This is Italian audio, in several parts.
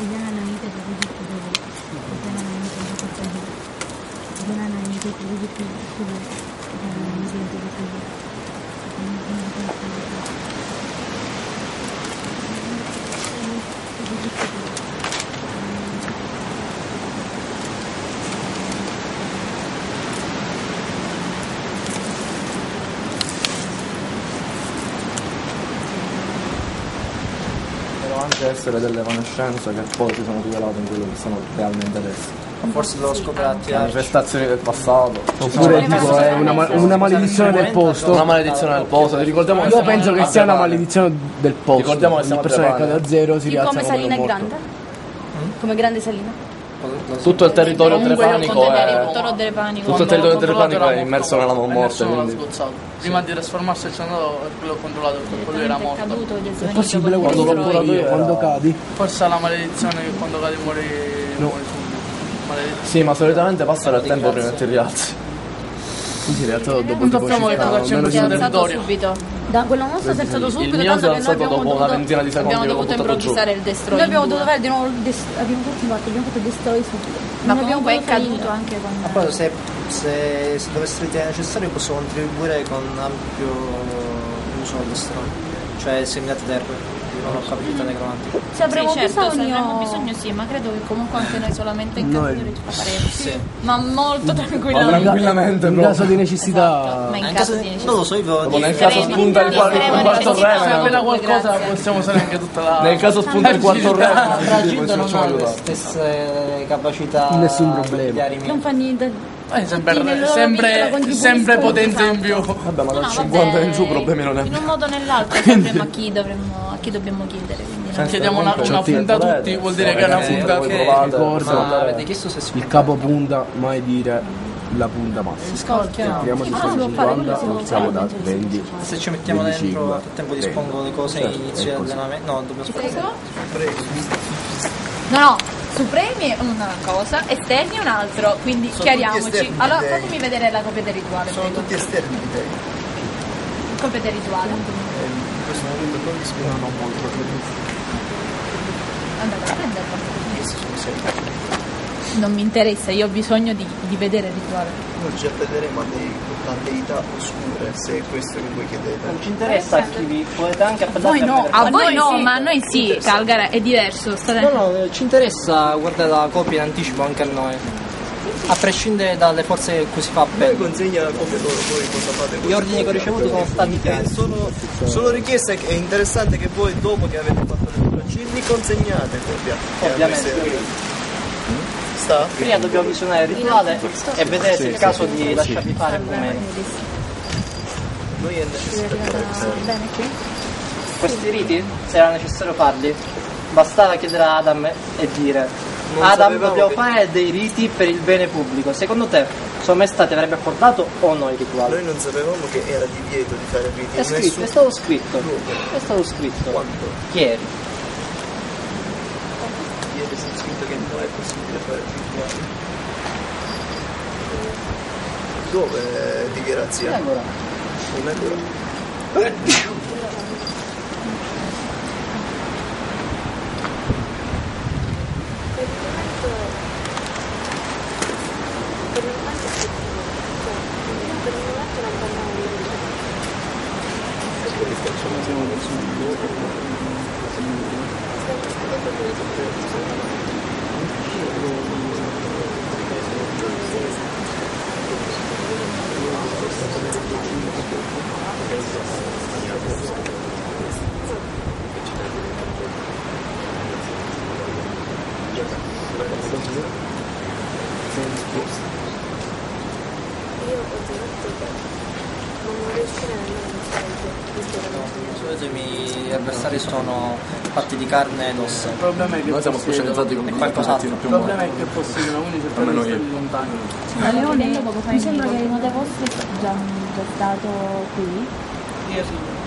उदाहरणांनी त्याचा विजित केले उदाहरणांनी त्याचा विजित केले essere delle evanescenze che poi si sono rivelate in quello che sono realmente adesso. Forse devo scoprire Manifestazioni del passato. Oppure tipo è una, ma- una maledizione del posto. Una maledizione del posto. Ricordiamo Io penso che sia una maledizione del posto. Ricordiamo che siamo persona che cade a zero si Sì, rialza come Salina è grande? Come grande Salina? Tutto il territorio trepanico è... territorio del panico. Tutto il territorio trepanico è immerso nella morte. Quindi... Prima di trasformarsi il sonoro quello controllato perché lui era morto. è possibile quando io, quando cadi? Forse la maledizione che quando cade muori. Maledizione. Sì, ma solitamente passa del tempo prima che ti rialzi. Sì, si è rialzato dopo Non tipo sappiamo che cosa c'è in un alzato subito. Da quello nostro si è alzato Il subito. mio si è tanto che noi alzato abbiamo dopo una dovuto- ventina di secondi Abbiamo dovuto giù. improvvisare il destro. Noi abbiamo dovuto fare di nuovo il destro. Abbiamo continuato, abbiamo fatto il destro subito. Ma Non abbiamo comunque è potuto fare caduto anche con... Poi se, se, se dovesse ritenere necessario posso contribuire con ampio uso al destro. Cioè seminate terra. Non ho capito necromantico. Se avremo sì, certo, se bisogno... avremo bisogno sì, ma credo che comunque anche noi solamente in Noi- caso ci faremo. Sì. Ma molto Ma tranquillamente. tranquillamente In caso di necessità... Esatto, ma in In caso caso di di, non lo so, io vedo nel di- caso spunta il quarto, necessità. Se appena re. qualcosa Grazie. possiamo usare anche tutta la... Nel caso spunta il quarto re, Fraginda non ha le stesse capacità Nessun problema. Non fa niente. Eh, sempre, sempre, sempre potenza in più. Vabbè, ma dal no, 50 vabbè, in giù problemi non ne In un modo o nell'altro sapremo a chi, dovremmo, a chi dobbiamo chiedere. Chiediamo una, una punta a tutti, vuol dire che è una punta Ricorda. avete chiesto se Il capo punta, mai dire la punta massima. Entriamo di Ah, si può fare, quello 50, si può iniziamo fare. da 20. Se ci mettiamo 25, dentro, nel frattempo dispongo le cose Certo, inizio è così. allenamento. No, dobbiamo aspettare. No, no, supremi è una cosa, esterni è un altro, quindi tutti chiariamoci. Allora dei. fatemi vedere la copia del rituale. Sono tutti esterni te. Copia del rituale. In questo momento non mi non molto Andate a prenderlo. Questi sono sempre. Non mi interessa, io ho bisogno di, di vedere il rituale. Noi ci appelleremo a, dei, a deità oscure, se è questo che voi chiedete. Non ci interessa a chi vi potete anche appellarvi Voi no, vedere- A, voi no, sì. ma a noi sì, Calgara è diverso. State... No, no, ci interessa guardare la copia in anticipo anche a noi. A prescindere dalle forze che cui si fa Lei appello. consegna la copia loro, poi cosa fate? Gli ordini che ho ricevuto sono stati Eh, chiari. sono, sono richieste che è interessante che voi dopo che avete fatto le cure ci riconsegnate copia. Ovviamente. Chiaramente. Sta? Prima dobbiamo visionare il rituale e vedere se è il caso di lasciarvi fare meno. Noi è necessario. Questi riti, se era necessario farli, bastava chiedere ad Adam e dire Non Adam dobbiamo che- fare dei riti per il bene pubblico. Secondo te Sua Maestà ti avrebbe accordato o no il rituale? Noi non sapevamo che era divieto di fare riti. È scritto, Nessun- è stato scritto. Dove? È stato scritto. Quando? Ieri. Scritto che non è possibile fare rituali. Dove di Grazia? Allora, Un euro. Di solito i miei avversari sono fatti di carne ed ossa. Il problema è che Noi siamo specializzati con qualcos'altro. Il problema è che possiedono, quindi cercate Almeno di stare lontani. Ma Leone, mi sembra che uno dei vostri sia già, già stato qui. Io sì.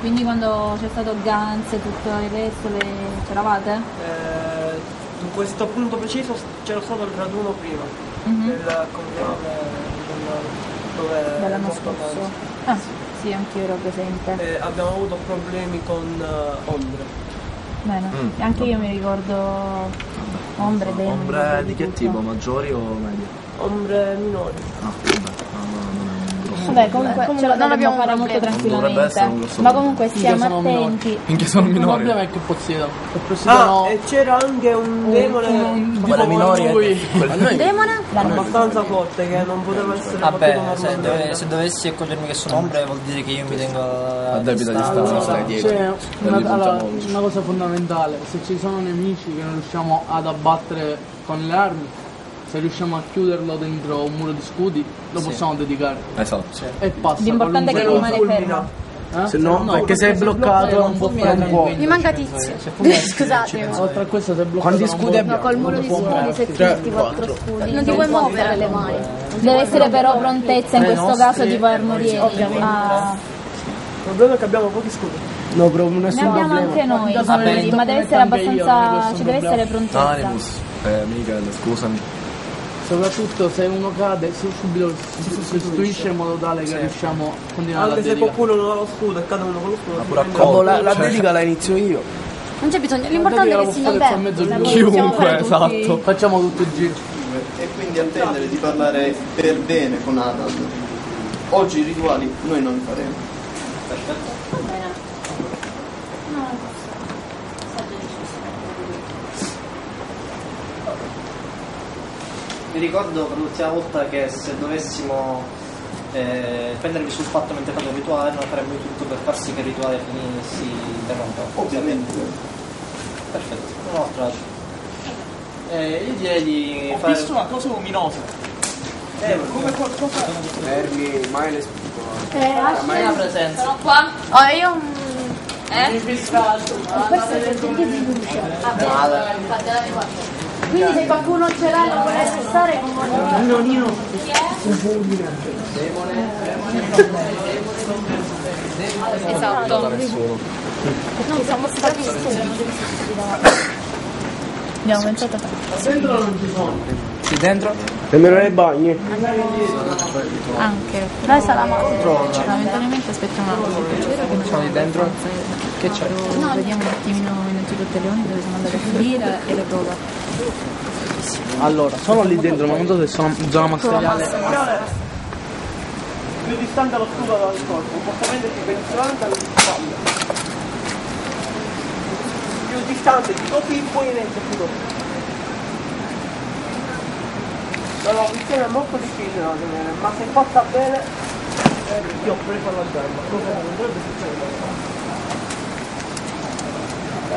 Quindi quando c'è stato Gans e tutto il resto, le... c'eravate? Eh, in questo punto preciso c'era stato il raduno prima del comunale del- dove Dell'anno molto scorso? Ah, sì, anch'io ero presente. Eh, abbiamo avuto problemi con eh, ombre. Bene. Anche io mi ricordo ombre, demoni. Ombre di che tutto. tipo? Maggiori o medie? Ombre minori. Ah, Vabbè, comunque, ce la non abbiamo fare un molto un tranquillamente. Ma comunque stiamo attenti. Finché sono Il minori. problema è che possiedono. Ah, e c'era anche un demone Quelle minori è- Lui. Demone? abbastanza forte che non poteva essere Vabbè, se, dove- se dovessi accorgermi che sono ombre vuol dire che io mi tengo a, debita distanza. E una, una cosa fondamentale, se ci sono nemici che non riusciamo ad abbattere con le armi, se riusciamo a chiuderlo dentro un muro di scudi, lo possiamo dedicare. Esatto. E passa. L'importante è che rimane fermo. Eh? Se no, perché se è si blocca bloccato non può fare può. niente. Mi manca tizio. Scusate. Oltre a questo se è bloccato Quanti non scudi abbiamo? Col muro di scudi, se Tre, tiri quattro scudi. Non ti puoi muovere le mani. Deve essere però prontezza in Le questo caso tipo armorieri. Ah, Il problema è che abbiamo pochi scudi. No, proprio ne nessun abbiamo problema. anche noi, sì, ma deve essere abbastanza. ci deve essere prontezza. Animus. Eh, Michael, scusami. Soprattutto se uno cade, su- subito si sostituisce in modo tale che riusciamo a continuare Anche la se qualcuno non ha lo scudo e cade uno con lo scudo. Boh, la, la Cioè- dedica la inizio io. Non c'è bisogno. L'importante è che si giusto. Chiunque, esatto. Facciamo tutto il giro. E quindi attendere di parlare per bene con Adam. Oggi i rituali noi non li faremo. Vi ricordo per l'ultima volta che se dovessimo eh, prendervi sul fatto mentre fate il rituale, noi faremmo di tutto per far sì che il rituale si interrompa. Ovviamente. Perfetto, una volta eh, io direi di Ho fare... visto una cosa luminosa. Come qualcosa. Fermi, mai le spiego. Appena presenza. Sono qua. Oh, io... Eh? Quindi se qualcuno ce l'ha e lo vuole testare Esatto. No, siamo stati Abbiamo pensato a Sì, dentro? Nemmeno nei bagni. Anche. Noi sarà Lamentablemente aspettiamo un attimo. Non Sono di dentro? Che c'è? No, vediamo un attimino in Antico Leoni dove sono andate a finire e le prova. Allora, sono lì dentro, ma non so se sono in zona masteriale. Più distante lo scudo dal corpo, comportamento più penetrante alle spalle. Più distante, di così poi inizia più dopo. La posizione è molto difficile da tenere, ma se fatta bene, eh, io ho preso la gamba, cosa non dovrebbe succedere.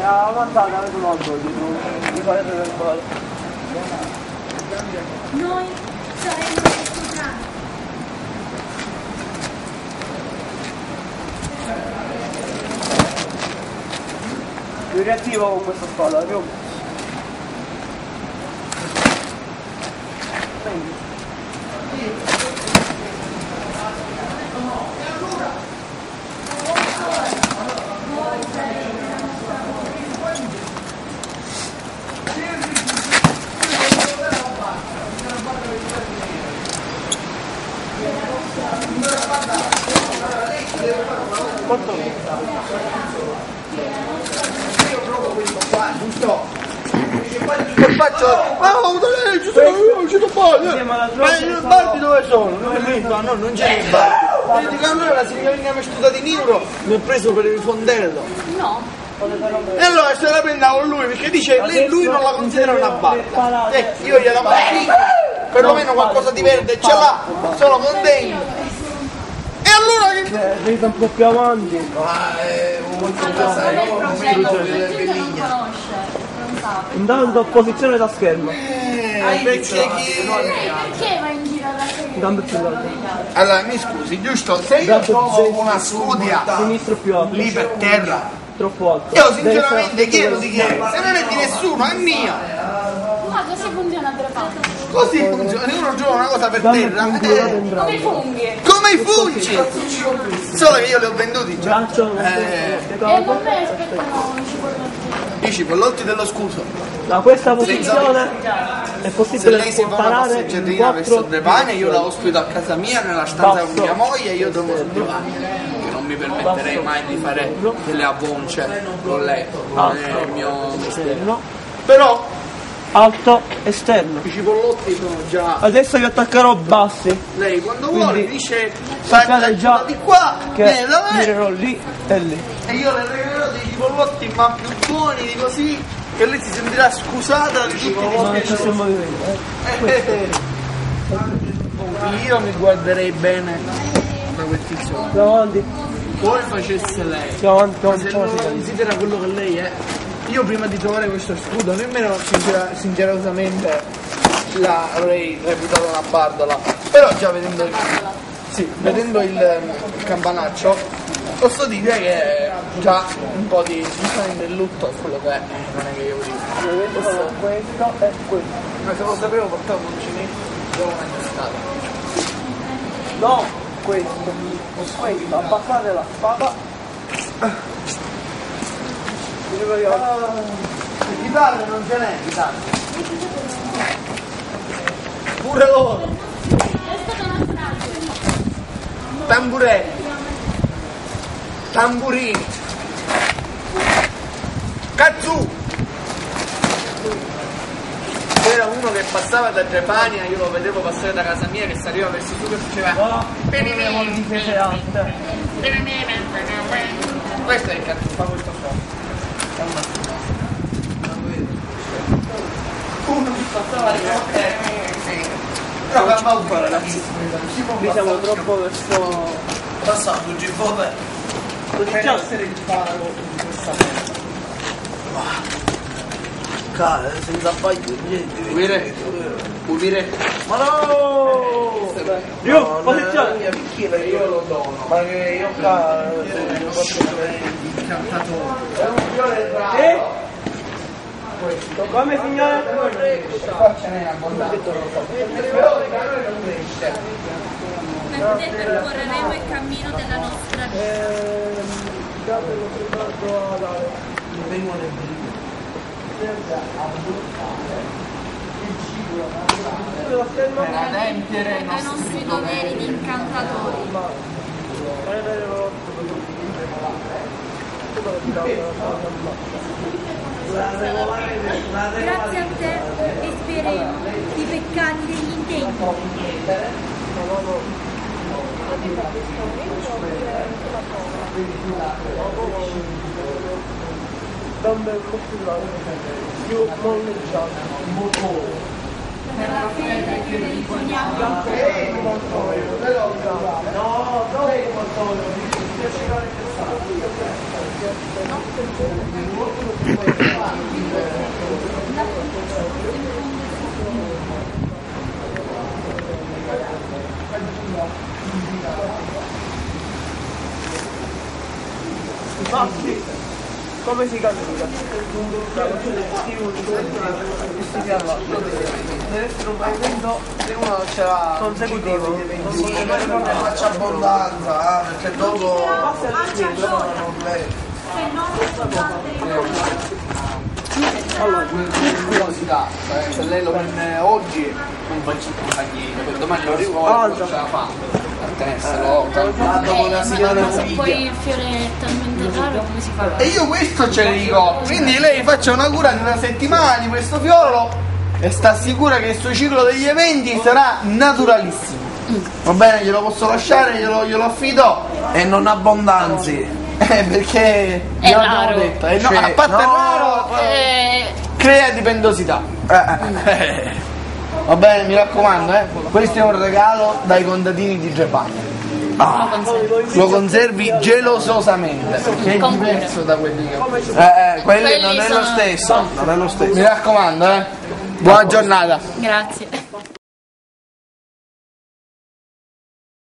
E avanzate, avete un altro dietro, mi farete del male. Noi saremo Più reattivo con questa spada, più. Molto bene. Che faccio? Ah, ho avuto lei, ci sono io, è uscito fuori. Ma i barbi dove sono? Non è visto, no, non c'è il barbi. Io dico allora la signorina mi ha studiato di Niro, mi ha preso per il fondello. No. E allora se la prenda con lui perché dice lei, lui non la considera una barba. Eh, io gliela faccio. Perlomeno qualcosa di verde ce l'ha, sono contento. E allora che. Eh, Sei un po' più avanti. Ah, è un Intanto posizione da schermo. Eh, perché chi... Perché vai in Gambe più larghe. Allora mi scusi, giusto? Se io trovo una scudia Sinistro più alto. lì per terra, Troppo alto. io sinceramente chiedo di chi è. Se non è di nessuno, è mia. Ma così funziona per fare. Così funziona, uno gioca una cosa per terra, eh, entrambe. come i fungi. Solo che io li ho venduti già. Braccio, Eh, E non me aspettano i i cipollotti dello scuso. Da questa posizione è Se possibile lei si fa una sparare passeggiatina verso il Drepane, io la ospito a casa mia, nella stanza con mia moglie e io devo sbrevare. Che non mi mi permetterei mai di fare delle avonce con lei. Non è il mio mestiere. Però Alto, esterno. i cipollotti sono già. Adesso vi attaccherò bassi. Lei quando vuole dice "Fai già di qua, Che viene da me tirerò lì e lì. e io le regalerò dei cipollotti ma più buoni di così che lei si sentirà scusata di tutti i Ma ci dispiaceri. stiamo vivendo. eh. Io mi guarderei bene da quel tizio. Andiamo avanti. Come facesse lei. Andiamo avanti. Ma Andiamo se non considera quello che lei è, io prima di trovare questo scudo nemmeno sincera- sincerosamente la avrei reputato una bardola. Però già vedendo il, sì, vedendo il, il campanaccio posso dire che già un po' di bisogno del lutto è quello che è, non è che io dico. Questo e questo. Ma se lo sapevo portavo un cinese, devo mangiare. No, questo. Questo. Abbassate la spada. Chitarre non ce n'è, chitarre. Pure loro. Tamburelli. Tamburini. Kazoo. C'era uno che passava da Trepania, io lo vedevo passare da casa mia che saliva verso su e faceva difese alte. questo è il cazzo, fa questo suono. Uno che passava di notte. Però calma un po' ragazzi. Qui siamo troppo verso. Passato, Gibbone. Per Già. essere il faro di questa merda. Cara, senza bagno niente. Pulire? Pulire? Ma no! Io, No, posizione. la mia bicchiera io lo dono. Ma che io fare il cantatore. È un fiore bravo. Eh? Come signore? Qua ce n'è abbondanza. Però da noi non cresce. Mentre percorreremo il cammino della nostra vita. Per adempiere ai nostri doveri di incantatori. Grazie a te espieremo i peccati degli intenti. Gambe muscolari. Più molleggiate. Per la fede che riponiamo No, dove è il montone? Infatti, come si cammina? Deve essere un movimento se uno non ce l'ha Consecutivo. Sì, per non ne faccia abbondanza, ah, perché dopo. Allora, curiosità, cioè, se lei lo prende oggi non faccio niente, poi domani lo ricordo, non ce la fa. Ma dopo una settimana Poi il fiore è talmente raro come si fa? E io questo ce le dico, quindi lei faccia una cura di una settimana di questo fiolo e sta sicura che il suo ciclo degli eventi sarà naturalissimo. Va bene, glielo posso lasciare, glielo, glielo affido e non abbondanzi. Eh, perché È raro. detto. Eh, no, Cioè, a parte no, raro, Eh, crea dipendosità. Eh. Va bene, mi raccomando, eh. Questo è un regalo dai contadini di Trepagna. Ah, lo conservi gelosamente perché è diverso da quelli che eh, eh, quelli Quelli non è lo sono- stesso. Non è lo stesso. Mi raccomando eh. Buona giornata. Grazie.